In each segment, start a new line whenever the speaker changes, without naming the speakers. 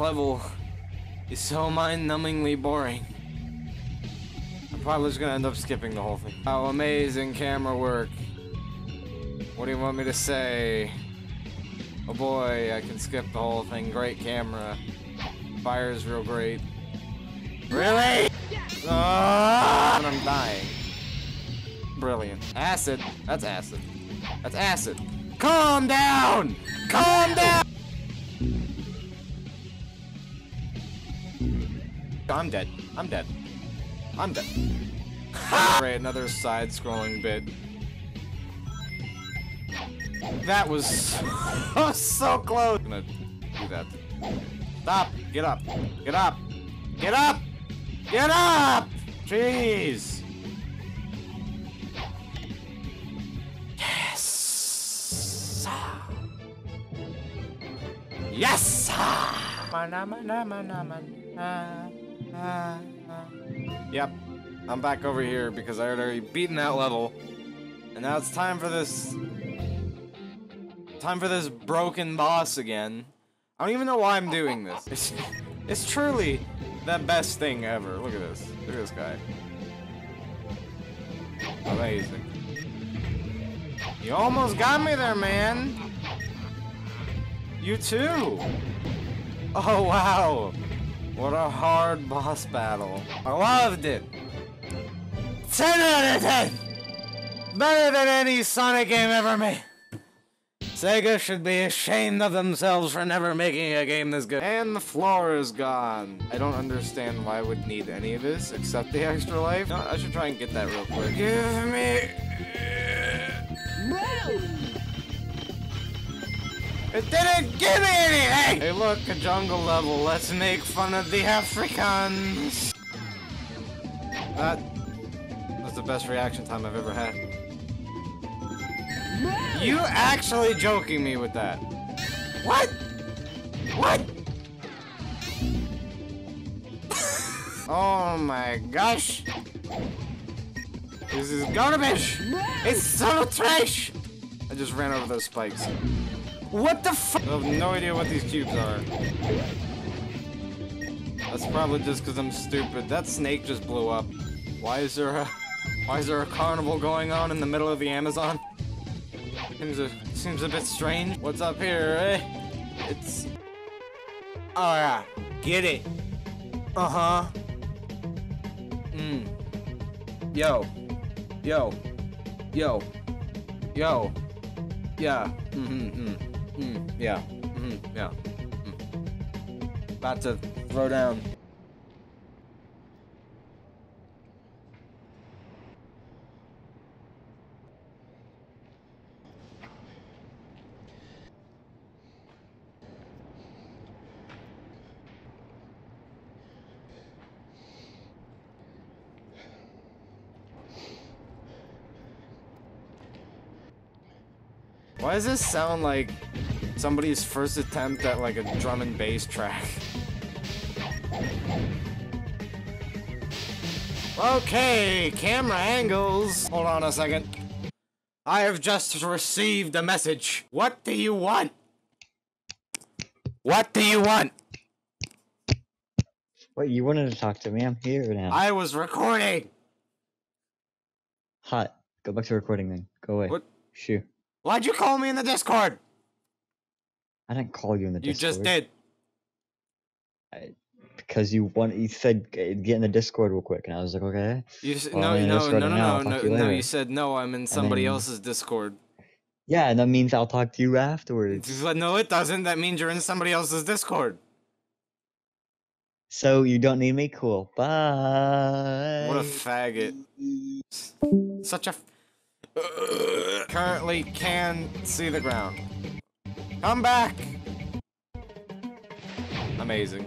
level is so mind-numbingly boring. I'm probably just gonna end up skipping the whole thing. Oh, amazing camera work. What do you want me to say? Oh boy, I can skip the whole thing. Great camera. Fire's real great. Really? Ah, and I'm dying. Brilliant. Acid. That's acid. That's acid. Calm down! Calm down! I'm dead. I'm dead. I'm dead. Right, another side-scrolling bit. That was so, so close. I'm gonna do that. Stop! Get up! Get up! Get up! Get up! Jeez! Yes! Yes! Mana. Uh, uh. Yep, I'm back over here because I had already beaten that level. And now it's time for this... Time for this broken boss again. I don't even know why I'm doing this. It's, it's truly the best thing ever. Look at this. Look at this guy. Amazing. You almost got me there, man. You too. Oh, wow. What a hard boss battle. I loved it. 10 out of 10. Better than any Sonic game ever made. Sega should be ashamed of themselves for never making a game this good. And the floor is gone. I don't understand why I would need any of this except the extra life. No, I should try and get that real quick. Give me... It didn't give me anything! Hey look, a jungle level. Let's make fun of the Africans. That was the best reaction time I've ever had. You actually joking me with that? What? What? oh my gosh. This is garbage. It's so trash. I just ran over those spikes. What the f- I have no idea what these cubes are. That's probably just because I'm stupid. That snake just blew up. Why is there a- Why is there a carnival going on in the middle of the Amazon? Seems a, seems a bit strange. What's up here, eh? It's... Oh yeah, get it. Uh-huh. Mmm. Yo. Yo. Yo. Yo. Yeah. Mm-hmm, mm. Mm, yeah. Mm, yeah. Mm. About to throw down. Why does this sound like somebody's first attempt at like a drum and bass track? Okay, camera angles. Hold on a second. I have just received a message. What do you want? What do you want?
Wait, you wanted to talk to me? I'm here now.
I was recording.
Hot. Go back to recording then. Go away.
What?
Shoo.
Why'd you call me in the Discord?
I didn't call you in the
You
Discord.
just did.
Because you want. You said get in the Discord real quick, and I was like, okay.
You
Well,
no, no,
Discord
no, no,
now,
no, no,
you
no. You said no. I'm in somebody
then-
else's Discord.
Yeah, and that means I'll talk to you afterwards.
But no, it doesn't. That means you're in somebody else's Discord.
So you don't need me? Cool. Bye.
What a faggot. Such a. F- Currently can see the ground. Come back. Amazing.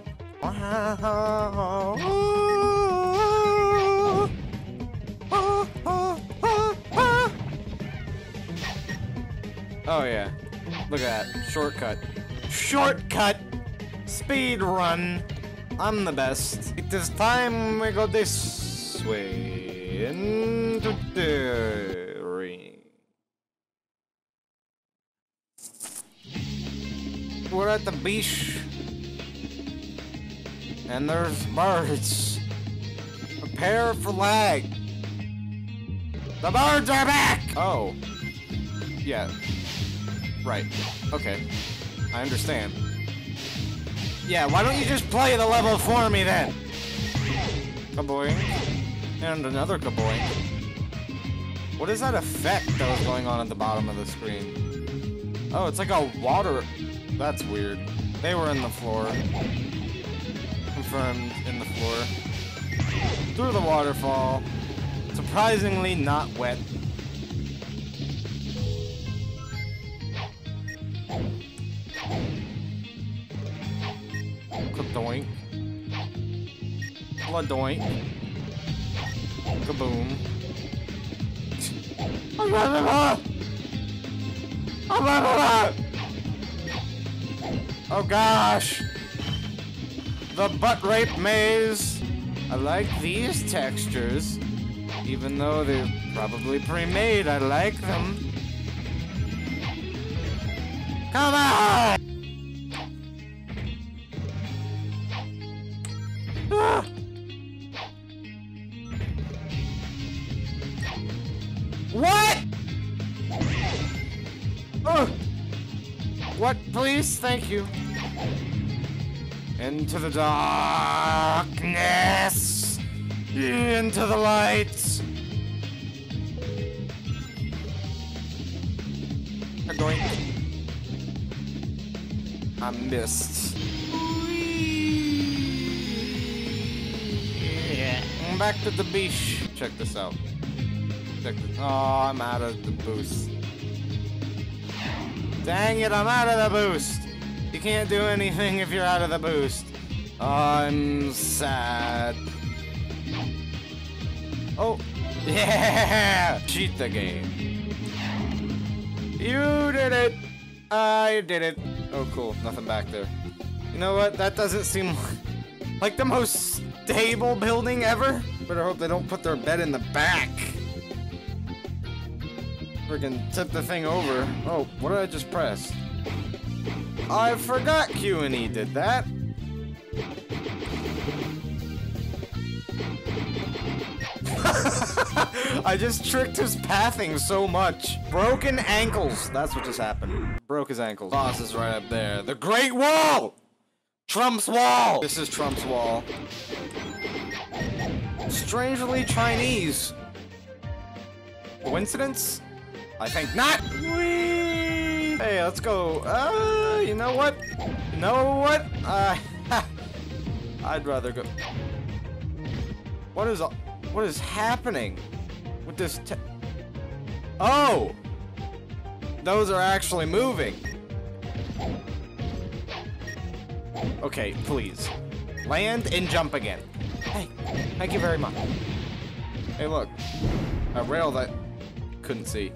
Oh yeah. Look at that. Shortcut. Shortcut! Speed run. I'm the best. It is time we go this way. Into the We're at the beach. And there's birds. Prepare for lag. The birds are back! Oh. Yeah. Right. Okay. I understand. Yeah, why don't you just play the level for me then? Kaboing. And another kaboing. What is that effect that was going on at the bottom of the screen? Oh, it's like a water... That's weird. They were in the floor. Confirmed in the floor. Through the waterfall. Surprisingly not wet. Kadoink. Bladoink. Kaboom. Oh gosh! The butt rape maze! I like these textures. Even though they're probably pre-made, I like them. Come on! Ah! What? Oh! What, please? Thank you. Into the darkness! Into the lights! I'm going. I missed. I'm back to the beach. Check this out. Check this. Oh, I'm out of the boost. Dang it, I'm out of the boost. You can't do anything if you're out of the boost. I'm sad. Oh, yeah! Cheat the game. You did it! I did it. Oh, cool. Nothing back there. You know what? That doesn't seem like the most stable building ever. Better hope they don't put their bed in the back. Freaking tip the thing over. Oh, what did I just press? I forgot Q and E did that. I just tricked his pathing so much. Broken ankles. That's what just happened. Broke his ankles. Boss is right up there. The Great Wall! Trump's wall! This is Trump's wall. Strangely Chinese. Coincidence? I think not. Whee! Hey, let's go. Uh, you know what? You know what? Uh, I'd rather go. What is what is happening with this? Oh, those are actually moving. Okay, please. Land and jump again. Hey, thank you very much. Hey, look. A rail that couldn't see.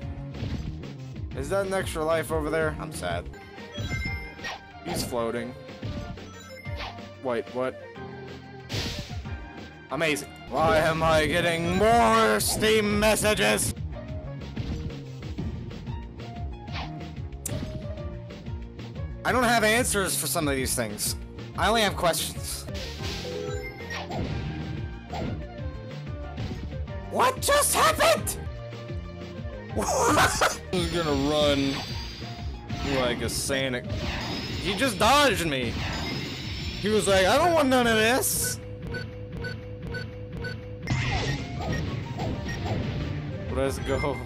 Is that an extra life over there? I'm sad. He's floating. Wait, what? Amazing. Why am I getting more Steam messages? I don't have answers for some of these things. I only have questions. What just happened? He's gonna run like a Sonic. He just dodged me. He was like, I don't want none of this. Let's go.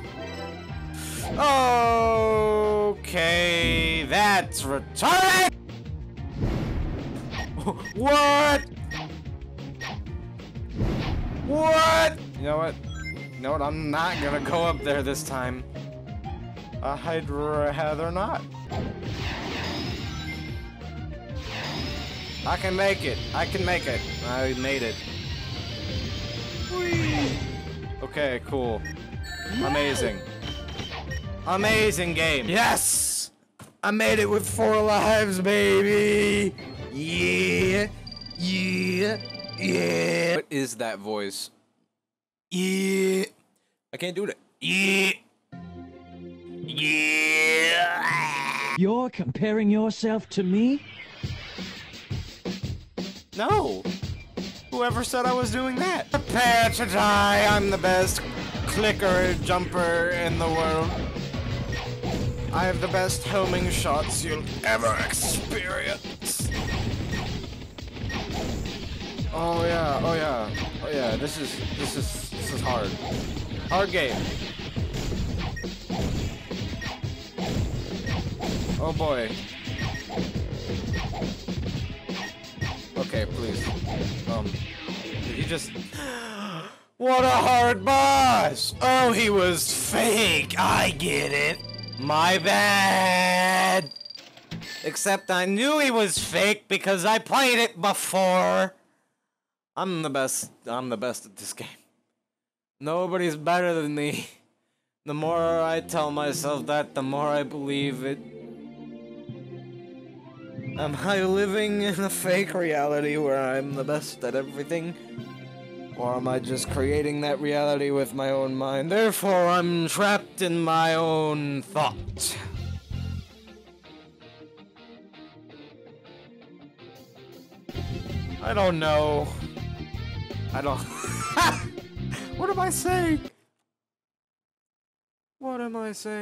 Okay, that's retarded. What? What? You know what? You know what? I'm not gonna go up there this time. I'd rather not. I can make it. I can make it. I made it. Whee. Okay, cool. Amazing. Amazing game. Yes! I made it with four lives, baby! Yeah! Yeah! Yeah! What is that voice? Yeah! I can't do that. Yeah! Yeah!
You're comparing yourself to me?
No! Whoever said I was doing that? Prepare to die. I'm the best clicker jumper in the world. I have the best homing shots you'll ever experience. Oh yeah, oh yeah, oh yeah. This is this is is hard. Hard game. Oh boy. Okay, please. Um, he just? What a hard boss! Oh, he was fake. I get it. My bad. Except I knew he was fake because I played it before. I'm the best. I'm the best at this game. Nobody's better than me. The more I tell myself that, the more I believe it. Am I living in a fake reality where I'm the best at everything? Or am I just creating that reality with my own mind? Therefore, I'm trapped in my own thought. I don't know. I don't. what am I saying? What am I saying?